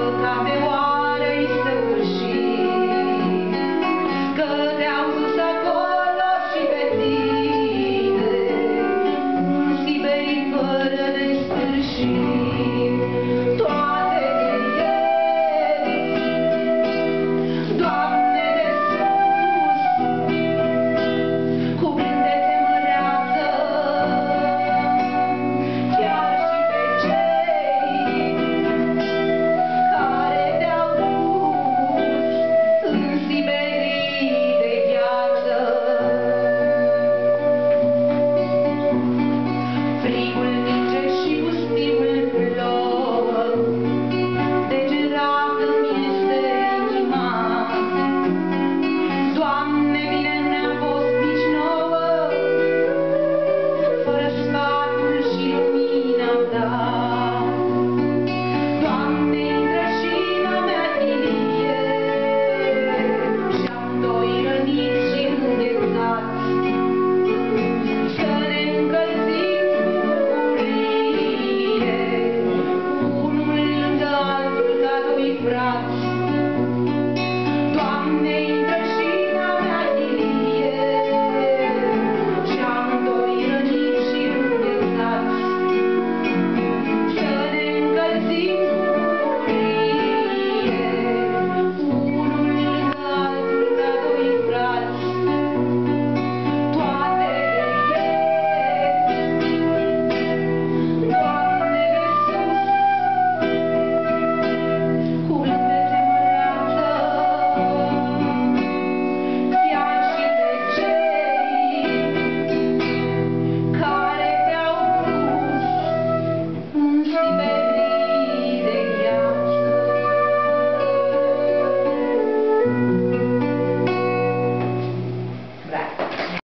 braț. Doamne,